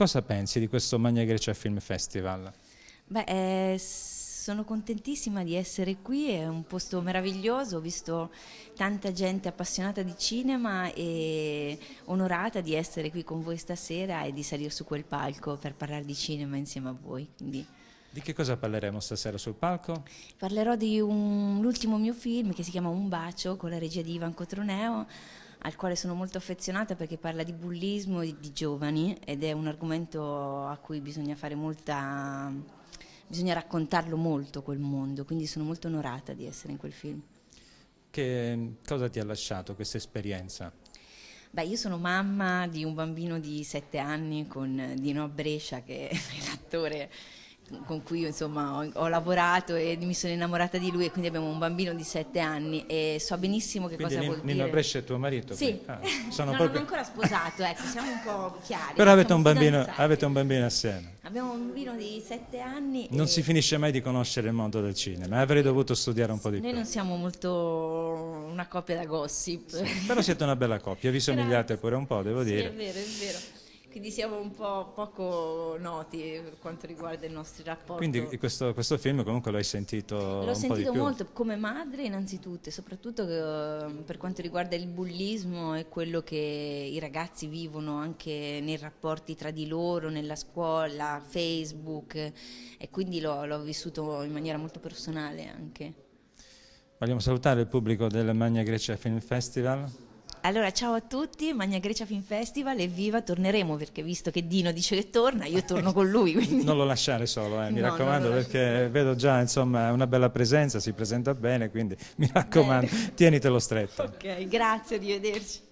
Cosa pensi di questo Magna Grecia Film Festival? Beh, eh, sono contentissima di essere qui, è un posto meraviglioso, ho visto tanta gente appassionata di cinema e onorata di essere qui con voi stasera e di salire su quel palco per parlare di cinema insieme a voi. Quindi... Di che cosa parleremo stasera sul palco? Parlerò di l'ultimo mio film che si chiama Un bacio con la regia di Ivan Cotroneo al quale sono molto affezionata perché parla di bullismo e di giovani ed è un argomento a cui bisogna fare molta bisogna raccontarlo molto quel mondo, quindi sono molto onorata di essere in quel film. Che cosa ti ha lasciato questa esperienza? Beh, io sono mamma di un bambino di sette anni con Dino Brescia che è l'attore con cui insomma, ho, ho, lavorato e mi sono innamorata di lui e quindi abbiamo un bambino di sette anni e so benissimo che quindi cosa Nino, vuol dire. Nino Brescia è tuo marito? Sì, ah, sono non proprio... ancora sposato, ecco, siamo un po' chiari. Però avete un, bambino, avete un, bambino, assieme. Abbiamo un bambino di sette anni. Non e... si finisce mai di conoscere il mondo del cinema, avrei dovuto studiare un po' di Noi più. Noi non siamo molto una coppia da gossip. Sì, però siete una bella coppia, vi somigliate pure un po', devo sì, dire. È vero, è vero quindi siamo un po' poco noti per quanto riguarda i nostri rapporti. Quindi questo, questo film comunque l'hai sentito L'ho sentito molto come madre innanzitutto e soprattutto eh, per quanto riguarda il bullismo e quello che i ragazzi vivono anche nei rapporti tra di loro, nella scuola, Facebook e quindi l'ho, l'ho vissuto in maniera molto personale anche. Vogliamo salutare il pubblico del Magna Grecia Film Festival. Allora, ciao a tutti, Magna Grecia Film Festival, evviva, torneremo perché visto che Dino dice che torna, io torno con lui. Quindi... Non lo lasciare solo, eh, mi no, raccomando, perché vedo già insomma una bella presenza, si presenta bene, quindi mi raccomando, bene. tienitelo stretto. Ok, grazie, arrivederci.